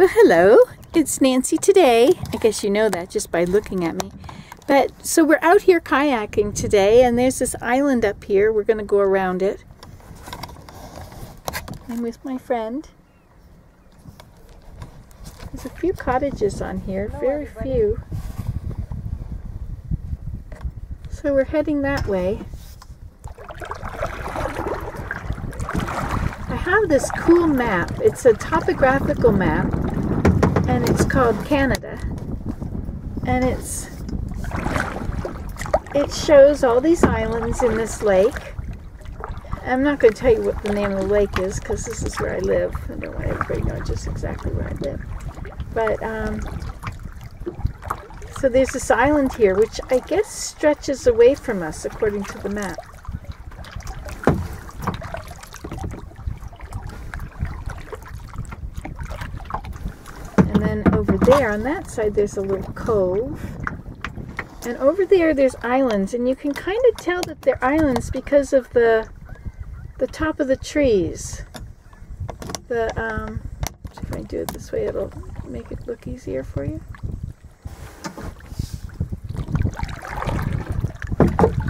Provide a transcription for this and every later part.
Well, hello. It's Nancy today. I guess you know that just by looking at me. But so we're out here kayaking today, and there's this island up here. We're going to go around it. I'm with my friend. There's a few cottages on here, Hello, very everybody. few. So we're heading that way. I have this cool map. It's a topographical map and it's called Canada. And it's it shows all these islands in this lake. I'm not going to tell you what the name of the lake is because this is where I live. I don't want everybody to know just exactly where I live. But um, so there's this island here, which I guess stretches away from us according to the map. And then over there on that side, there's a little cove. And over there, there's islands, and you can kind of tell that they're islands because of the the top of the trees. The um, if I do it this way, it'll make it look easier for you.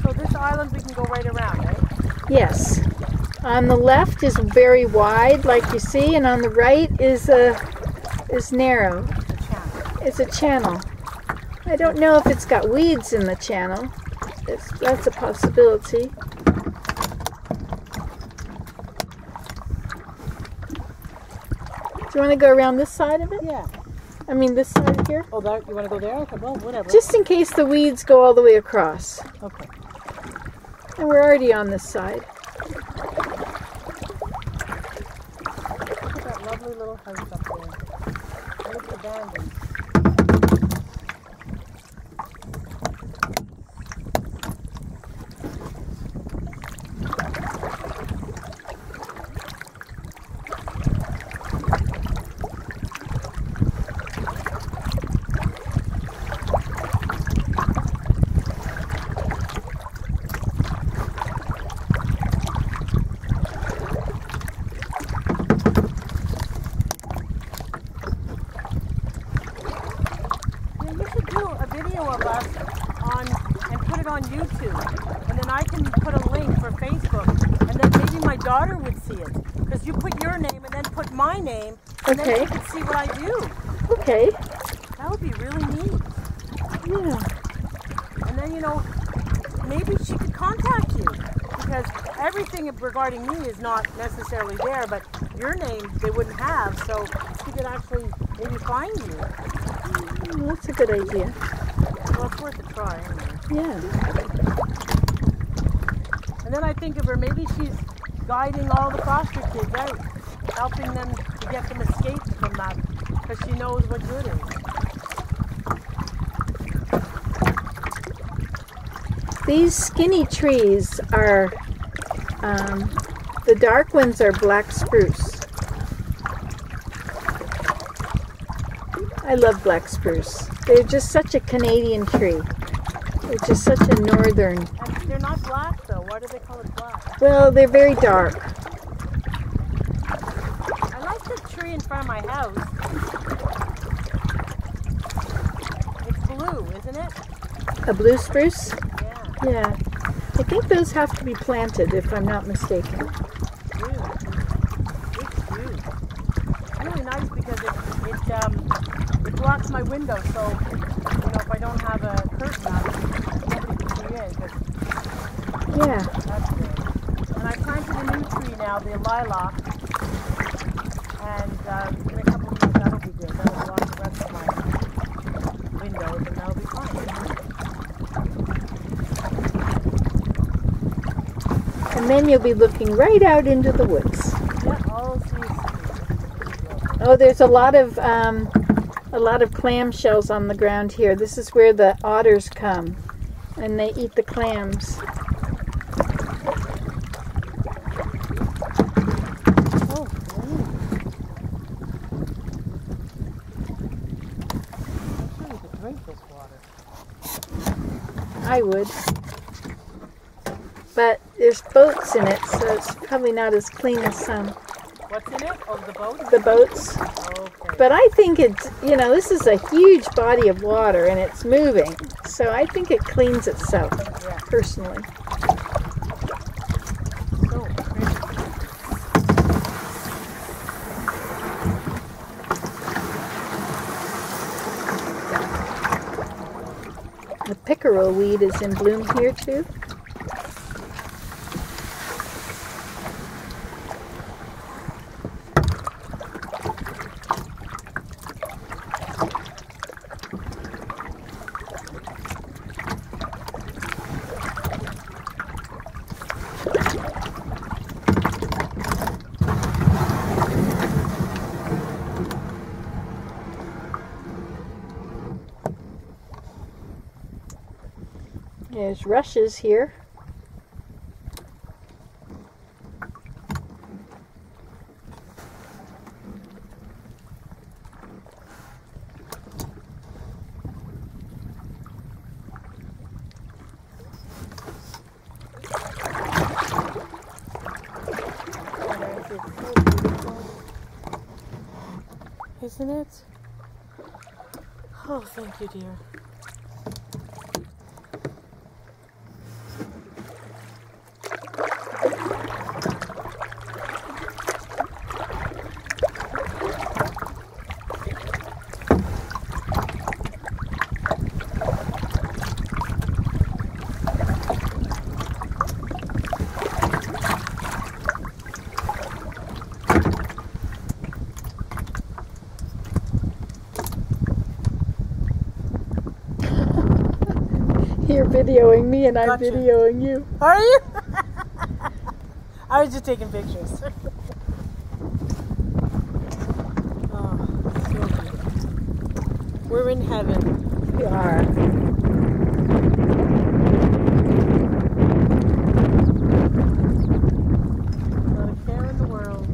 So this island we can go right around, right? Yes. On the left is very wide, like you see, and on the right is a is narrow. It's a channel. I don't know if it's got weeds in the channel. It's, that's a possibility. Do you want to go around this side of it? Yeah. I mean, this side here? Oh, that, you want to go there? Okay, well, whatever. Just in case the weeds go all the way across. okay. And we're already on this side. Look at that lovely little house up there. It's abandoned. Yeah, you should do a video of us on and put it on YouTube, and then I can put a link for Facebook, and then maybe my daughter would see it because you put your name and then put my name, and then Okay. she can see what I do. Okay. That would be really neat. Yeah. And then you know, maybe she could contact you because everything regarding me is not necessarily there, but your name they wouldn't have, so she could actually maybe find you. Mm, That's a good idea. Well, it's worth a try. Anyway. Yeah. And then I think of her, maybe she's guiding all the foster kids out, helping them to get them escaped from that, because she knows what good is. These skinny trees are, um, the dark ones are black spruce. I love black spruce. They're just such a Canadian tree. They're just such a northern. They're not black though. Why do they call it black? Well, they're very dark. I like the tree in front of my house. It's blue, isn't it? A blue spruce? Yeah, Yeah. I think those have to be planted, if I'm not mistaken. It's. Really nice because it it um it blocks my window, so you know if I don't have a curtain up, nobody can see in. But Yeah. That's good. And I planted a new tree now, the lilac. And um, in a couple of years that'll be good. That'll block the rest of my windows and that'll be fine. And then you'll be looking right out into the woods. Yeah, all these. Oh, there's a lot of um, a lot of clam shells on the ground here. This is where the otters come, and they eat the clams. I great. I'm sure you could drink this water. I would, but there's boats in it, so it's probably not as clean as some. What's in it? Oh, the boat? The boats. Okay. But I think it's, you know, this is a huge body of water and it's moving. So I think it cleans itself, yeah. personally. The pickerel weed is in bloom here too. There's rushes here. Isn't it? Oh, thank you, dear. Videoing me and I'm Gotcha. videoing you. Are you? I was just taking pictures. oh, so. We're in heaven. We are. Not a care in the world.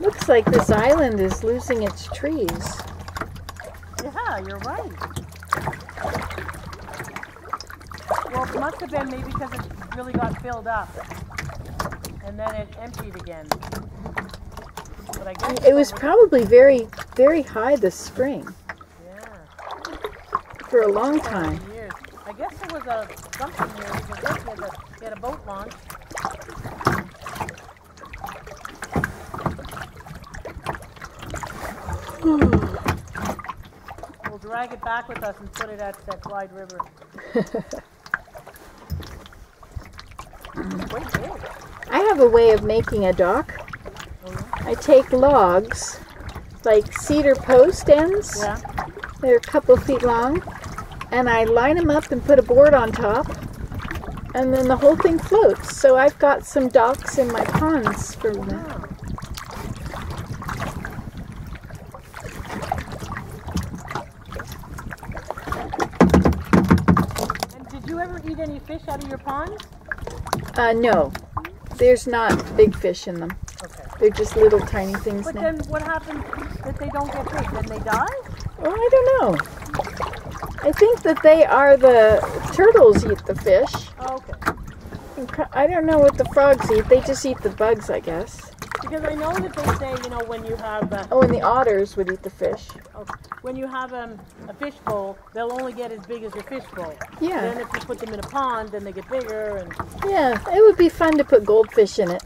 Looks like this island is losing its trees. Yeah, you're right. Well, it must have been maybe because it really got filled up. And then it emptied again. But I guess It was probably very, very high this spring Yeah. for a long time. Years. I guess there was a something here because had a, he had a boat launch. We'll drag it back with us and put it at that Clyde River. It's quite big. I have a way of making a dock. Oh? I take logs, like cedar post ends, Yeah. they're a couple feet long, and I line them up and put a board on top, and then the whole thing floats. So I've got some docks in my ponds for that. Oh. And did you ever eat any fish out of your pond? Uh, no, there's not big fish in them. Okay. They're just little tiny things But now. then what happens if they don't get big? Then they die? Oh, I don't know. I think that they are the turtles eat the fish. Oh, okay. I don't know what the frogs eat. They just eat the bugs, I guess. Because I know that they say, you know, when you have uh, Oh, and the otters would eat the fish. oh, when you have um, a fish bowl, they'll only get as big as your fish bowl. Yeah, Then if you put them in a pond, then they get bigger. And yeah. It would be fun to put goldfish in it.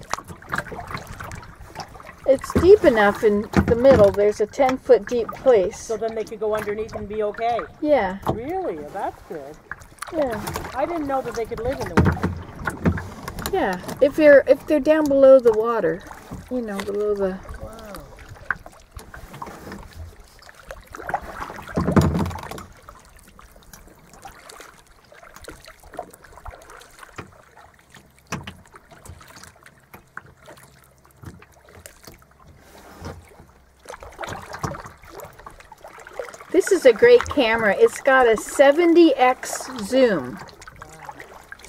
It's deep enough in the middle. There's a 10 foot deep place. so then they could go underneath and be okay. Yeah, Really? Well, that's good. yeah, I didn't know that they could live in the water. yeah. If they're if they're down below the water, you know, below the Wow. This is a great camera. It's got a 70x zoom.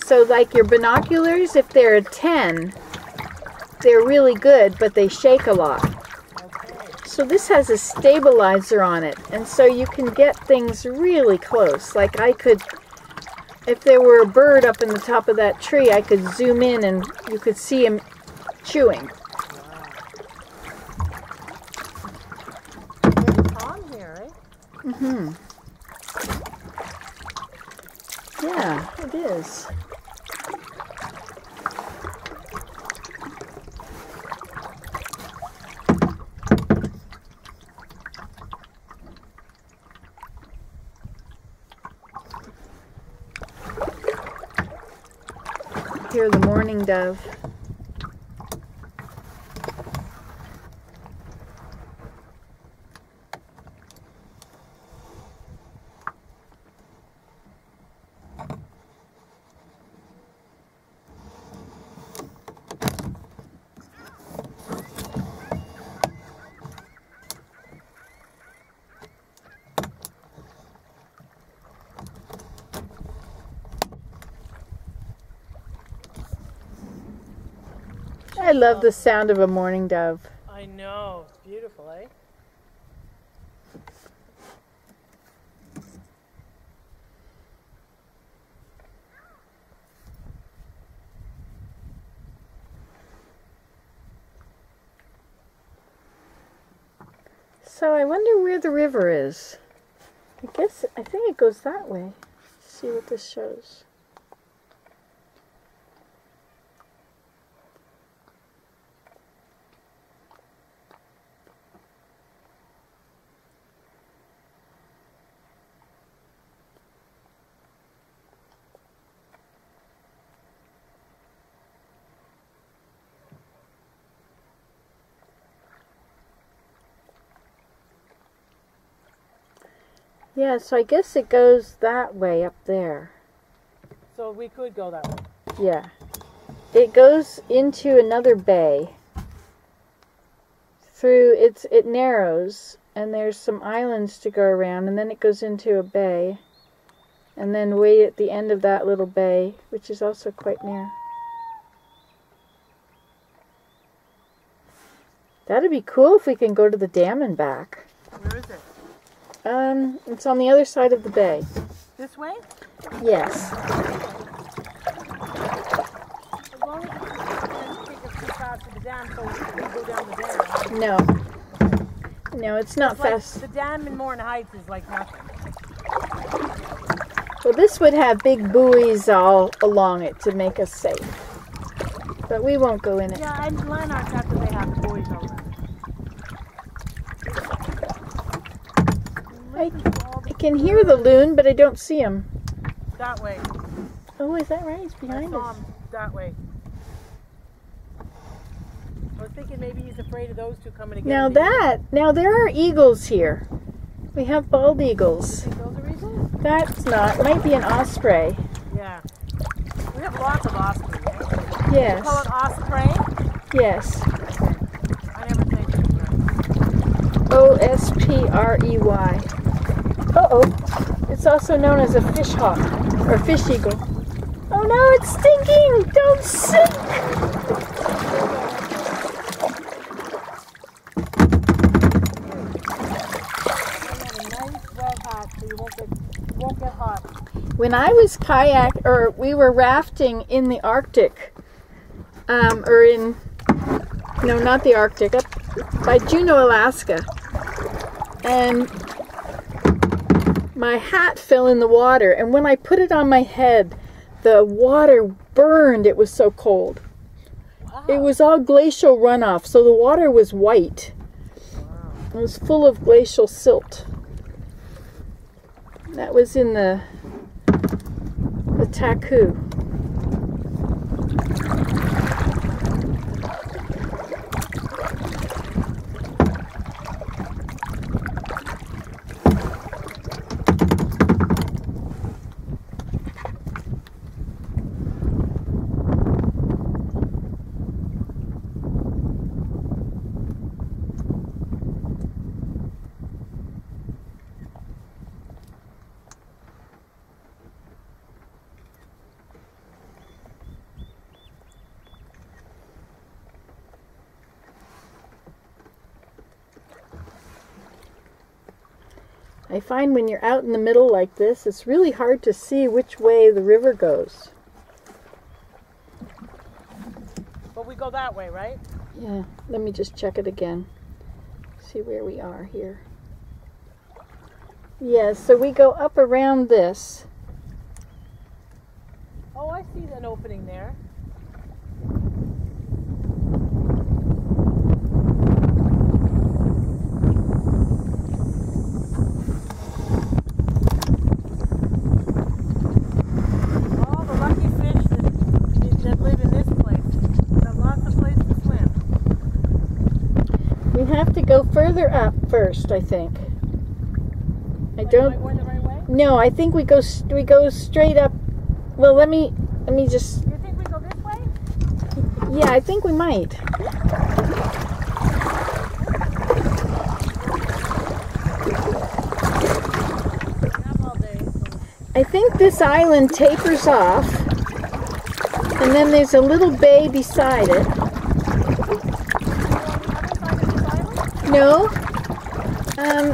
So like your binoculars, if they're a 10, they're really good, but they shake a lot. So this has a stabilizer on it, and so you can get things really close. Like I could, if there were a bird up in the top of that tree, I could zoom in and you could see him chewing. Very calm here, eh? Mm-hmm. Yeah, it is. Hear the mourning dove. I love the sound of a mourning dove. I know. It's beautiful, eh? So I wonder where the river is. I guess I think it goes that way. Let's see what this shows. Yeah, so I guess it goes that way up there. So we could go that way. Yeah. It goes into another bay. Through it's it narrows and there's some islands to go around and then it goes into a bay. And then way at the end of that little bay, which is also quite near. That'd be cool if we can go to the dam and back. Where is it? Um, it's on the other side of the bay. This way? Yes. As long as it doesn't take us too fast to the dam, so we can go down the dam. No. No, it's not It's like fast. the dam in Morn Heights is like nothing. Well, this would have big buoys all along it to make us safe. But we won't go in it. Yeah, and Lanark's they have boys over. I, I can hear the loon, but I don't see him. That way. Oh, is that right? He's behind us. him that way. I was thinking maybe he's afraid of those two coming together. Now that, now there are eagles here. We have bald eagles. Those are eagles? That's not, might be an osprey. Yeah. We have lots of osprey. Eh? Yes, You call it osprey? yes. I never think it. O S P R E Y. Uh oh. It's also known as a fish hawk or fish eagle. Oh no, it's stinking! Don't sink! When I was kayak or we were rafting in the Arctic, um, or in no, not the Arctic, up by Juneau, Alaska, and my hat fell in the water, and when I put it on my head, the water burned. It was so cold. It was all glacial runoff, so the water was white. It was full of glacial silt. That was in the the Taku. Find when you're out in the middle like this, it's really hard to see which way the river goes. But we go that way, right? Yeah, let me just check it again. See where we are here. Yes, so we go up around this. Oh, I see an opening there. All the lucky fish that, that live in this place have lots of place to swim. We have to go further up first, I think. I don't Am I going the right way? No, I think we go we go straight up. Well, let me let me just You think we go this way? Yeah, I think we might. We have all day. So. I think this island tapers off, and then there's a little bay beside it. No. Um,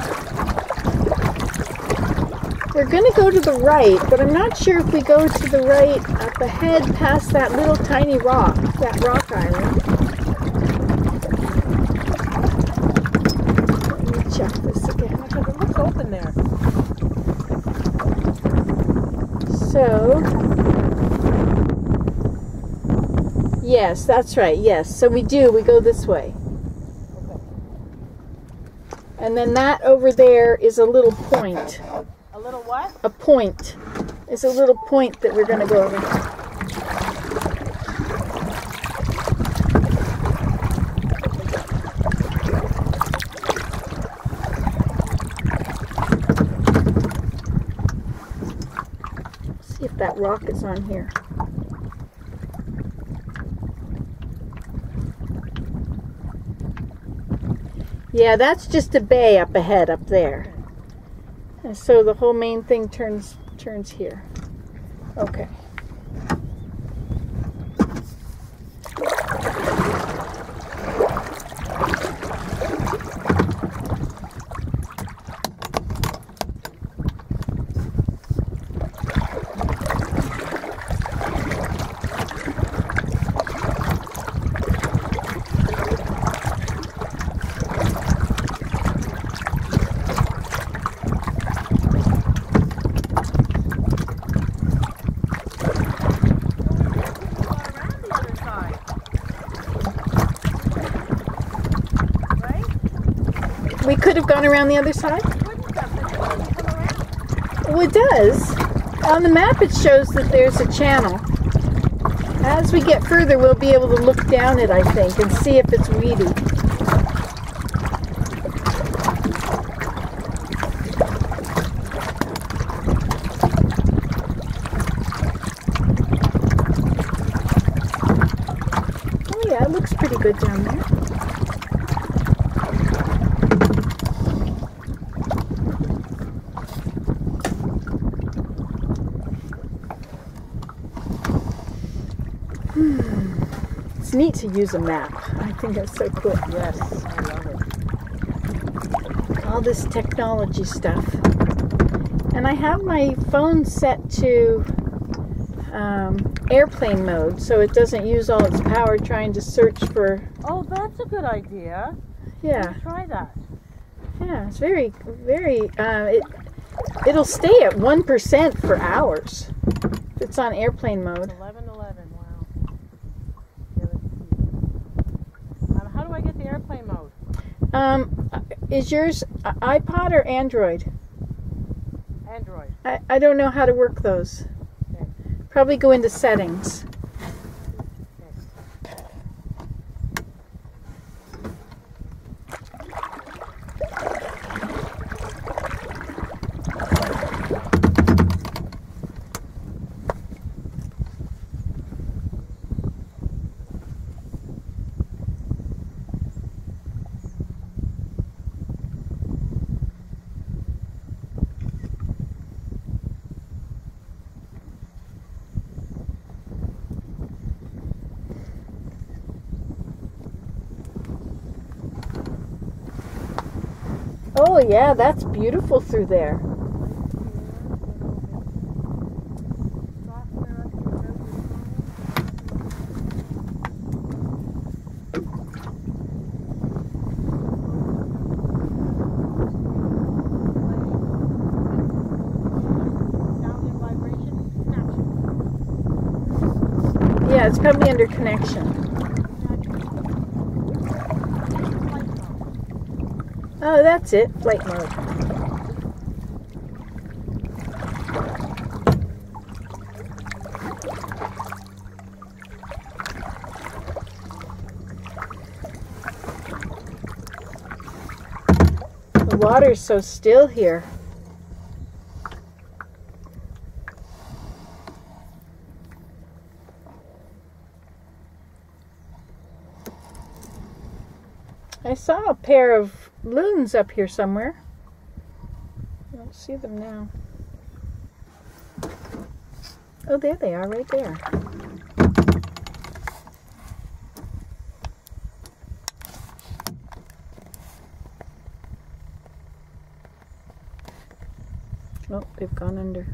we're going to go to the right, but I'm not sure if we go to the right up ahead past that little tiny rock, that rock island. Let me check this again. It looks open there. So, yes, that's right. Yes, so we do. We go this way. And then that over there is a little point. A little what? A point. It's a little point that we're going to go over. See if that rock is on here. Yeah, that's just a bay up ahead up there. And so the whole main thing turns turns here. Okay. around the other side. Right? We could have gone around the other side. Well, it does. On the map, it shows that there's a channel. As we get further, we'll be able to look down it, I think, and see if it's weedy. Oh, yeah, it looks pretty good down there. It's neat to use a map. I think that's so cool. Yes, I love it. All this technology stuff. And I have my phone set to um, airplane mode so it doesn't use all its power trying to search for. Oh, that's a good idea. Yeah, Try that. yeah, it's very, very. Uh, it, it'll stay at 1% for hours. if It's on airplane mode. 11 11, wow. Yeah, let's see. Um, how do I get the airplane mode? Um, is yours iPod or Android? Android. I, I don't know how to work those. Okay. Probably go into settings. Oh, yeah, that's beautiful through there. Yeah, it's probably under connection. Oh, that's it. Flight mode. The water's so still here. I saw a pair of loons up here somewhere. I don't see them now. Oh, there they are, right there. Oh, they've gone under.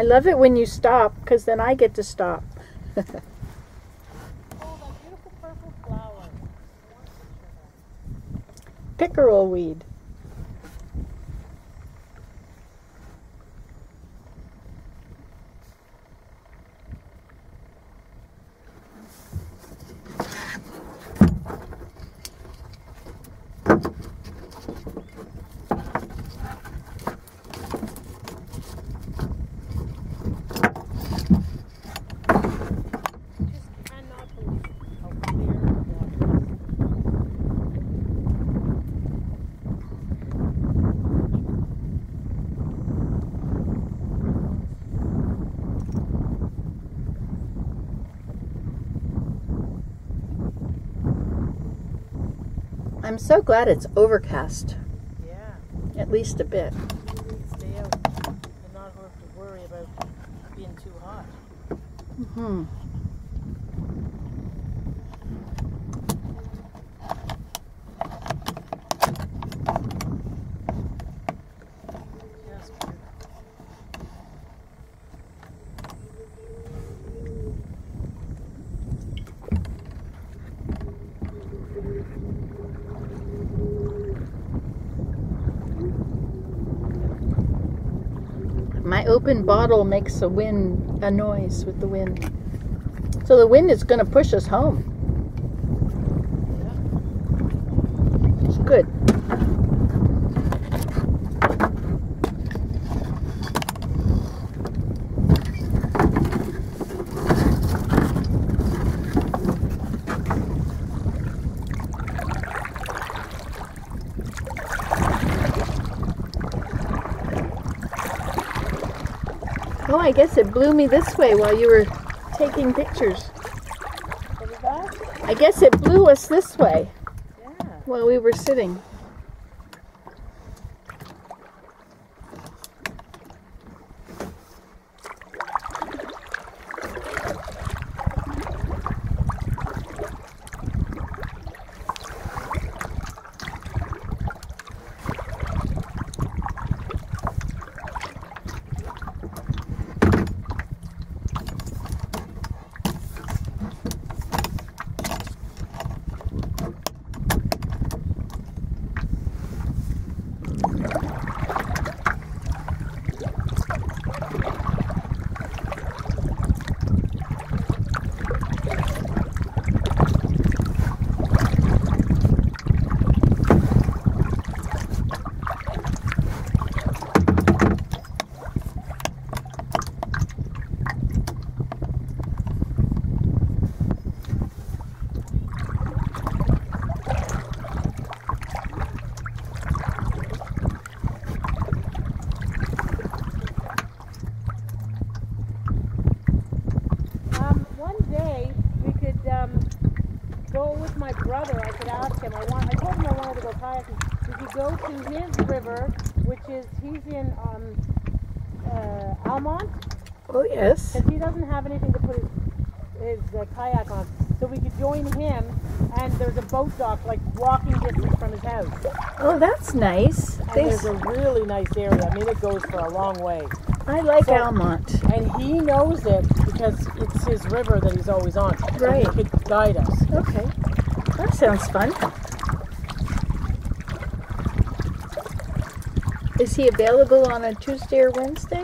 I love it when you stop because then I get to stop. Oh, that beautiful purple flower. Pickerel weed. Just cannot believe how clear the water is. I'm so glad it's overcast, Yeah, at least a bit. stay out and not have to worry about being too hot. Hmm. Just beautiful. My open bottle makes a wind a noise with the wind. So the wind is going to push us home. Yeah. It's good. Oh, I guess it blew me this way while you were taking pictures. What was that? I guess it blew us this way Yeah. while we were sitting. I could ask him. I want. I told him I wanted to go kayaking. We could go to his river, which is he's in um, uh, Almonte, Oh, yes. because he doesn't have anything to put his his uh, kayak on. So we could join him, and there's a boat dock like walking distance from his house. Oh, that's nice. And there's a really nice area. I mean, it goes for a long way. I like so- Almonte. And he knows it because it's his river that he's always on. So Right. he could guide us. Okay. Sounds fun. Is he available on a Tuesday or Wednesday?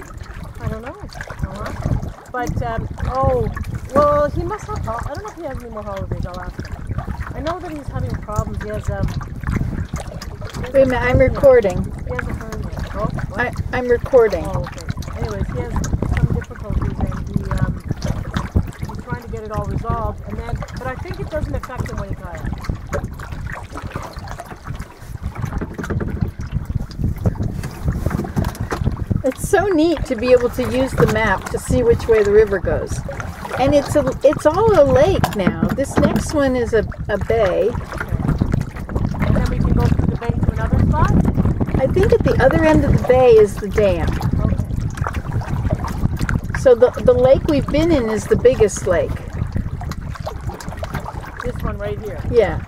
I don't know. Uh-huh. But, um, oh, well, he must have, I don't know if he has any more holidays. I'll ask him. I know that he's having problems. He has, um, Wait a minute, I'm recording. he has a hernia. Oh, what? I, I'm recording. Oh, okay. Anyways, he has some difficulties and he, um, he's trying to get it all resolved. And then, but I think it doesn't affect him when he kayaks. It's so neat to be able to use the map to see which way the river goes. And it's a, it's all a lake now. This next one is a, a bay. And then we can go through the bay to another spot. I think at the other end of the bay is the dam. Okay. So the, the lake we've been in is the biggest lake. This one right here. Yeah.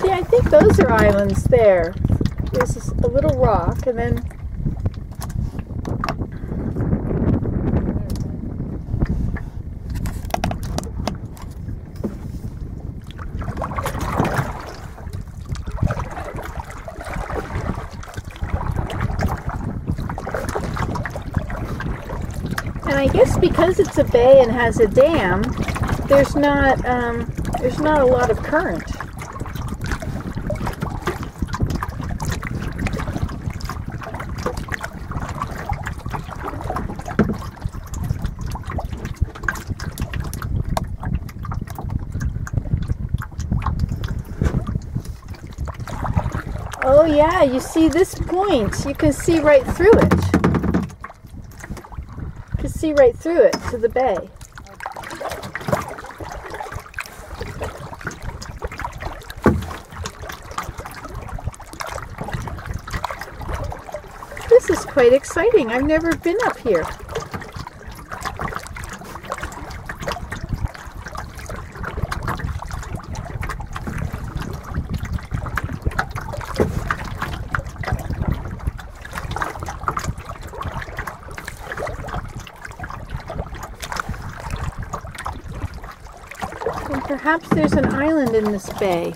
See, I think those are islands there. There's a little rock, and then And I guess because it's a bay and has a dam, there's not um, there's not a lot of current. Oh yeah, you see this point. You can see right through it. You can see right through it to the bay. This is quite exciting. I've never been up here. And perhaps there's an island in this bay.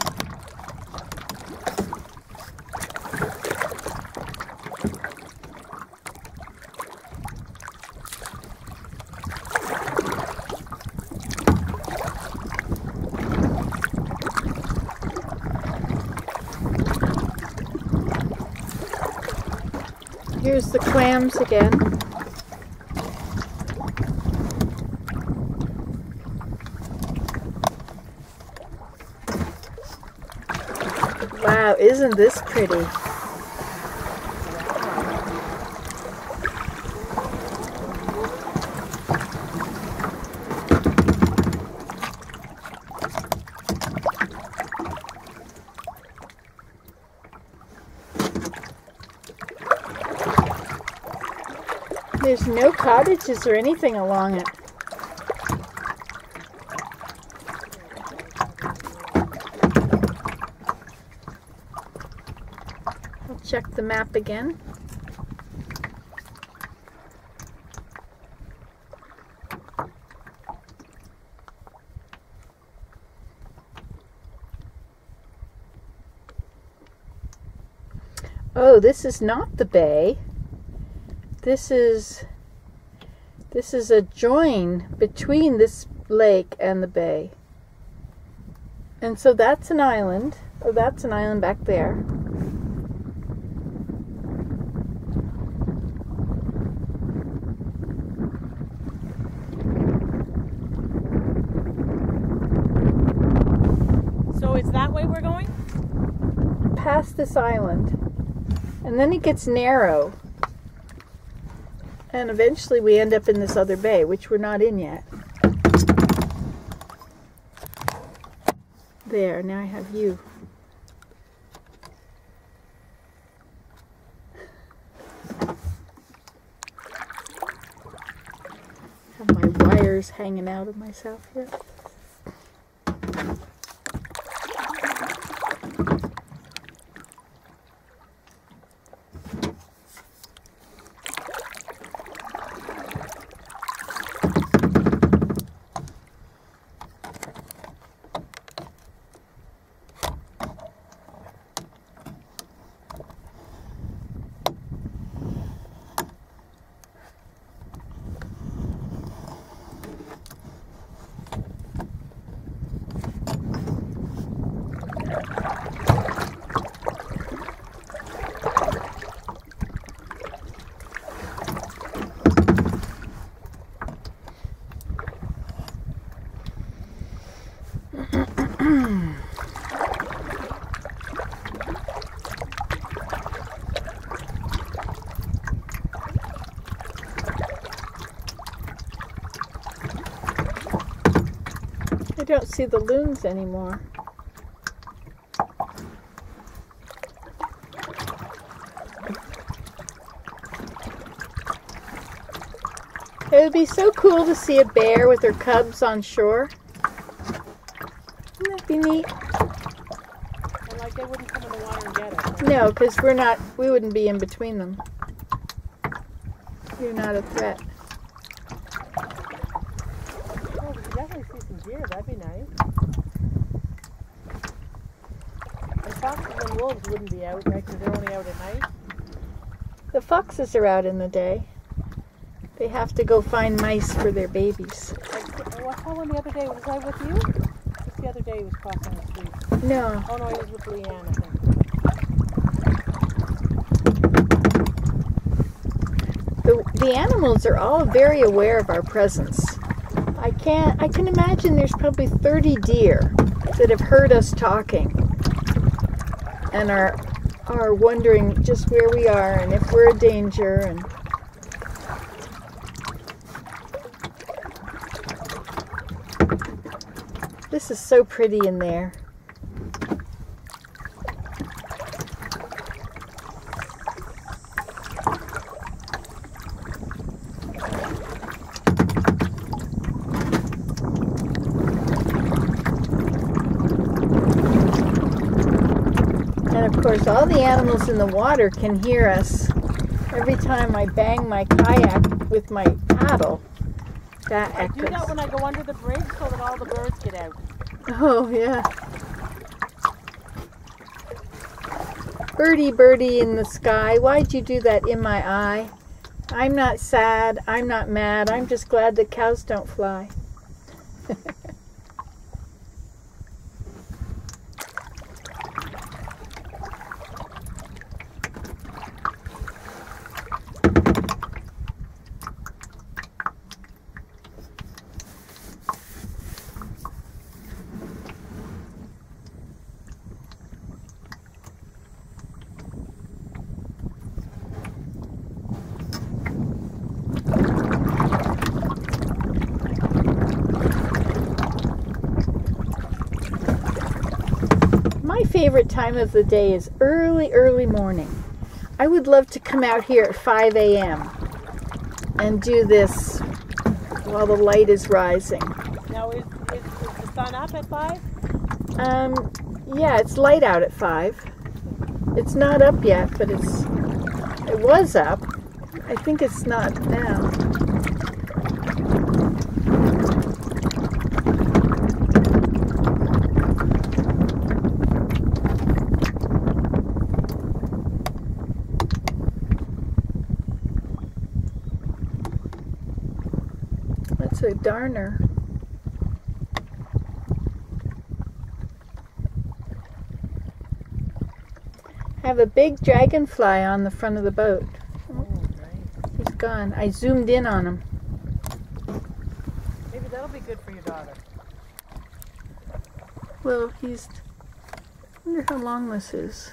Here's the clams again. Wow, isn't this pretty? There's no cottages or anything along it. I'll check the map again. Oh, this is not the bay. This is this is a join between this lake and the bay. And so that's an island. Oh, that's an island back there. So it's that way we're going? Past this island. And then it gets narrow. And eventually we end up in this other bay, which we're not in yet. There, now I have you. Have my wires hanging out of myself here. See the loons anymore. It would be so cool to see a bear with her cubs on shore. Wouldn't that be neat? And like they wouldn't come in the water and get it. No, because we're not, we wouldn't be in between them. You're not a threat. Oh, we could definitely see some deer. That'd be nice. And foxes and wolves wouldn't be out, right? Because they're only out at night. The foxes are out in the day. They have to go find mice for their babies. Like, I saw one the other day. Was I with you? Just the other day he was crossing the street. No, Oh no, he was with Leanne, I think. the, the animals are all very aware of our presence. I can't, I can imagine there's probably 30 deer that have heard us talking and are, are wondering just where we are and if we're a danger and This is so pretty in there. And of course, all the animals in the water can hear us every time I bang my kayak with my paddle. That I do that when I go under the bridge so that all the birds get out. Oh, yeah. Birdie, birdie in the sky, why'd you do that in my eye? I'm not sad, I'm not mad, I'm just glad the cows don't fly. My favorite time of the day is early, early morning. I would love to come out here at 5 a.m. and do this while the light is rising. Now is, is, is the sun up at five? Um, yeah, it's light out at 5. It's not up yet, but it's it was up. I think it's not now. That's a darner. have a big dragonfly on the front of the boat. Oh, right. He's gone. I zoomed in on him. Maybe that'll be good for your daughter. Well, he's. I wonder how long this is.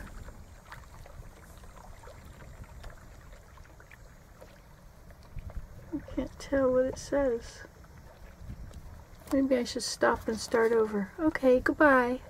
I can't tell what it says. Maybe I should stop and start over. Okay, goodbye.